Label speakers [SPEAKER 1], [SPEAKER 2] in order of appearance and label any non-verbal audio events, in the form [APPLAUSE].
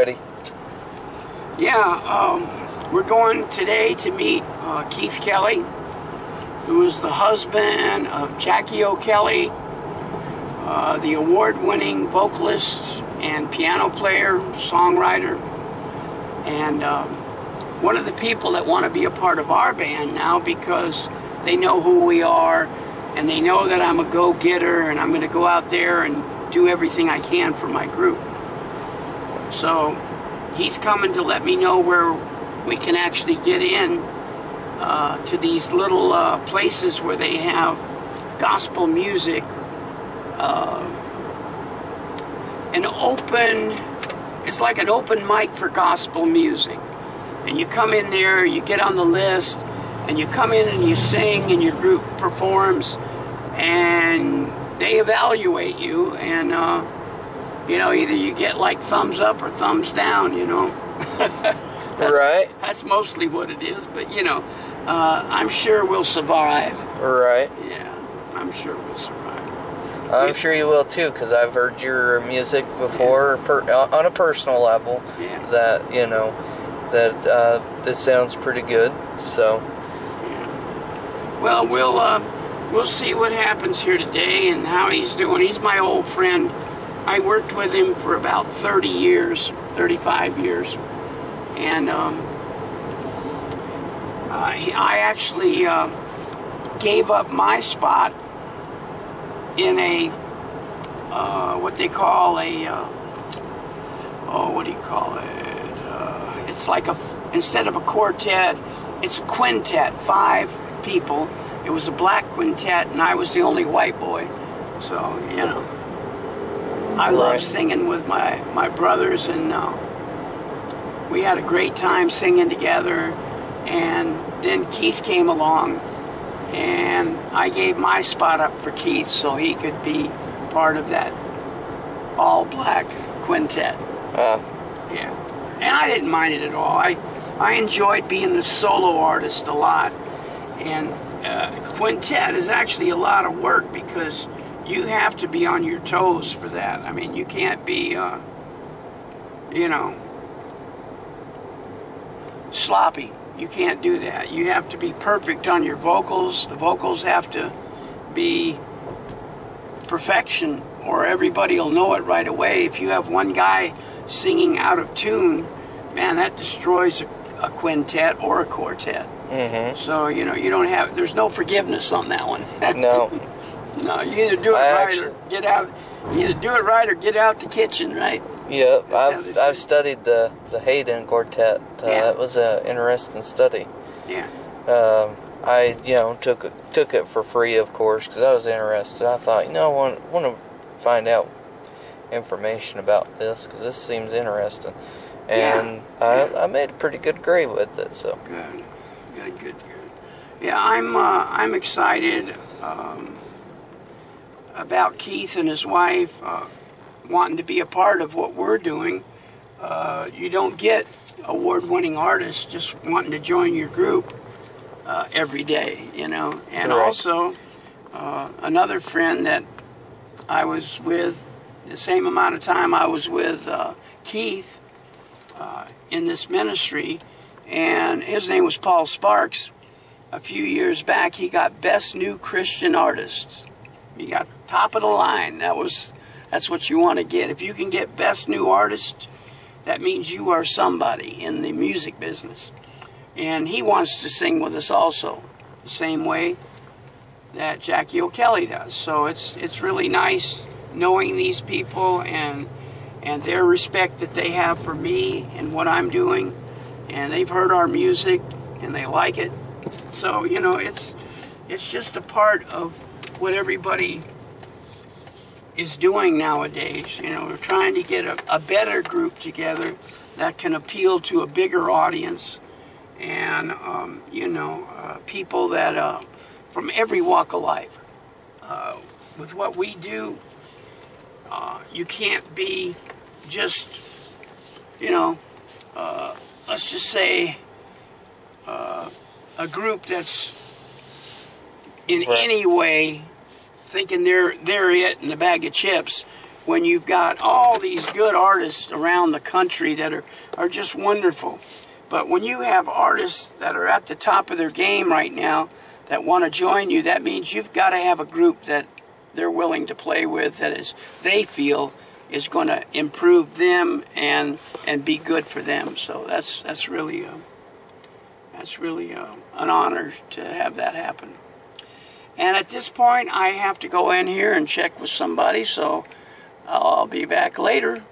[SPEAKER 1] Ready?
[SPEAKER 2] Yeah, um, we're going today to meet uh, Keith Kelly, who is the husband of Jackie O'Kelly, uh, the award winning vocalist and piano player, songwriter, and um, one of the people that want to be a part of our band now because they know who we are and they know that I'm a go getter and I'm going to go out there and do everything I can for my group. So he's coming to let me know where we can actually get in uh, to these little uh, places where they have gospel music, uh, an open, it's like an open mic for gospel music. And you come in there, you get on the list, and you come in and you sing, and your group performs, and they evaluate you, and uh, you know, either you get like thumbs up or thumbs down, you know. [LAUGHS] that's,
[SPEAKER 1] Right.
[SPEAKER 2] That's mostly what it is, but you know, uh, I'm sure we'll survive.
[SPEAKER 1] Right.
[SPEAKER 2] Yeah, I'm sure we'll survive.
[SPEAKER 1] I'm sure you will too, because I've heard your music before per, uh, on a personal level.
[SPEAKER 2] Yeah.
[SPEAKER 1] That you know, that uh, this sounds pretty good. So
[SPEAKER 2] Yeah. Well, we'll uh, we'll see what happens here today and how he's doing. He's my old friend. I worked with him for about 30 years, 35 years, and um, uh, he, I actually uh, gave up my spot in a uh, what they call a uh, oh what do you call it? Uh, it's like a instead of a quartet, it's a quintet, five people. It was a black quintet, and I was the only white boy. So you know, I love
[SPEAKER 1] Right.
[SPEAKER 2] singing with my my brothers, and uh, we had a great time singing together. And then Keith came along, and I gave my spot up for Keith so he could be part of that all black quintet.
[SPEAKER 1] uh,
[SPEAKER 2] Yeah, and I didn't mind it at all. I I enjoyed being the solo artist a lot, and uh, quintet is actually a lot of work because you have to be on your toes for that. I mean, you can't be, uh, you know, sloppy. You can't do that. You have to be perfect on your vocals. The vocals have to be perfection or everybody will know it right away. If you have one guy singing out of tune, man, that destroys a, a quintet or a quartet.
[SPEAKER 1] mhm.
[SPEAKER 2] So, you know, you don't have, there's no forgiveness on that one. [LAUGHS]
[SPEAKER 1] No.
[SPEAKER 2] No, you either do it
[SPEAKER 1] I
[SPEAKER 2] right
[SPEAKER 1] actually-
[SPEAKER 2] or get out, you either do it right or get out the kitchen, right?
[SPEAKER 1] Yep.
[SPEAKER 2] That's
[SPEAKER 1] I've I've studied the the Haydn Quartet. Uh,
[SPEAKER 2] Yeah.
[SPEAKER 1] That was an interesting study.
[SPEAKER 2] Yeah.
[SPEAKER 1] Um, I you know took it, took it for free, of course, because I was interested. I thought, you know, I want want to find out information about this because this seems interesting, and
[SPEAKER 2] Yeah.
[SPEAKER 1] I I made a pretty good grade with it. So
[SPEAKER 2] Good, good, good, good. Yeah, I'm uh, I'm excited um, about Keith and his wife uh, wanting to be a part of what we're doing. Uh, you don't get award-winning artists just wanting to join your group uh, every day, you know. And
[SPEAKER 1] Correct.
[SPEAKER 2] also, uh, another friend that I was with the same amount of time I was with uh, Keith uh, in this ministry, and his name was Paul Sparks. A few years back, he got Best New Christian Artist. He got top of the line. That was that's what you want to get. If you can get Best New Artist, that means you are somebody in the music business. And he wants to sing with us also, the same way that Jackie O'Kelly does. So it's it's really nice knowing these people and and their respect that they have for me and what I'm doing. And they've heard our music and they like it. So, you know, it's it's just a part of what everybody is doing nowadays. You know, we're trying to get a, a better group together that can appeal to a bigger audience and, um, you know, uh, people that uh, from every walk of life. Uh, with what we do, uh, you can't be just, you know, uh, let's just say uh, a group that's in
[SPEAKER 1] Right.
[SPEAKER 2] any way thinking they're they're it in a bag of chips when you've got all these good artists around the country that are, are just wonderful. But when you have artists that are at the top of their game right now that want to join you, that means you've got to have a group that they're willing to play with that is they feel is going to improve them and and be good for them. So that's that's really uh, that's really uh, an honor to have that happen. And at this point, I have to go in here and check with somebody. So I'll be back later.